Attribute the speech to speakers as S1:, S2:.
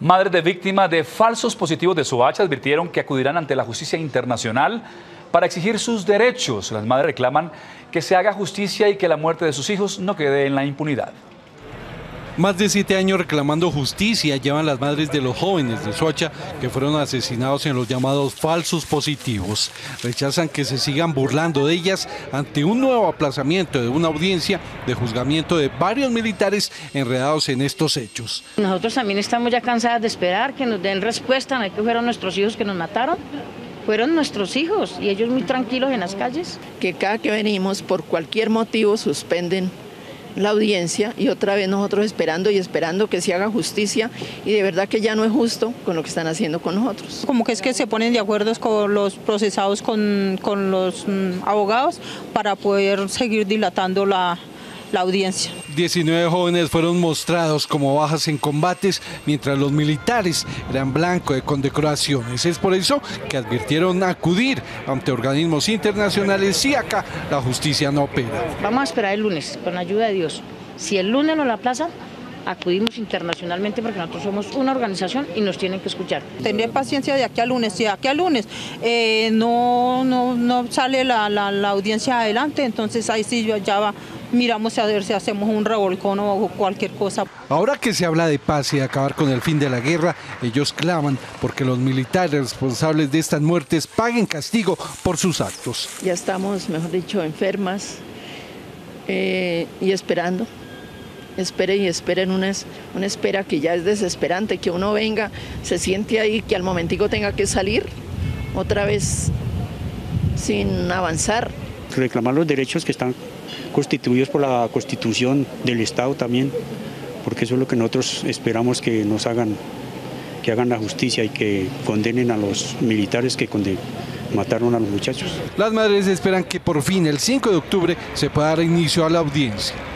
S1: Madres de víctimas de falsos positivos de Soacha advirtieron que acudirán ante la justicia internacional para exigir sus derechos. Las madres reclaman que se haga justicia y que la muerte de sus hijos no quede en la impunidad.
S2: Más de siete años reclamando justicia llevan las madres de los jóvenes de Soacha que fueron asesinados en los llamados falsos positivos. Rechazan que se sigan burlando de ellas ante un nuevo aplazamiento de una audiencia de juzgamiento de varios militares enredados en estos hechos.
S3: Nosotros también estamos ya cansadas de esperar que nos den respuesta, no que fueron nuestros hijos que nos mataron fueron nuestros hijos y ellos muy tranquilos en las calles.
S4: Que cada que venimos por cualquier motivo suspenden la audiencia y otra vez nosotros esperando y esperando que se haga justicia y de verdad que ya no es justo con lo que están haciendo con nosotros.
S5: Como que es que se ponen de acuerdo con los procesados, con, con los mm, abogados para poder seguir dilatando la, la audiencia.
S2: 19 jóvenes fueron mostrados como bajas en combates, mientras los militares eran blanco de condecoraciones. Es por eso que advirtieron acudir ante organismos internacionales si acá la justicia no opera.
S3: Vamos a esperar el lunes, con la ayuda de Dios. Si el lunes nos la plaza, acudimos internacionalmente porque nosotros somos una organización y nos tienen que escuchar.
S5: Tener paciencia de aquí al lunes, si de aquí al lunes eh, no, no, no, sale la, la, la, audiencia adelante, entonces ahí sí ya va, miramos a ver si hacemos un revolcón o cualquier cosa.
S2: Ahora que se habla de paz y de acabar con el fin de la guerra, ellos claman porque los militares responsables de estas muertes paguen castigo por sus actos.
S4: Ya estamos, mejor dicho, enfermas eh, y esperando espere y esperen una, una espera que ya es desesperante, que uno venga, se siente ahí, que al momentico tenga que salir otra vez sin avanzar.
S6: Reclamar los derechos que están constituidos por la constitución del Estado también, porque eso es lo que nosotros esperamos que nos hagan, que hagan la justicia y que condenen a los militares que mataron a los muchachos.
S2: Las madres esperan que por fin el 5 de octubre se pueda dar inicio a la audiencia.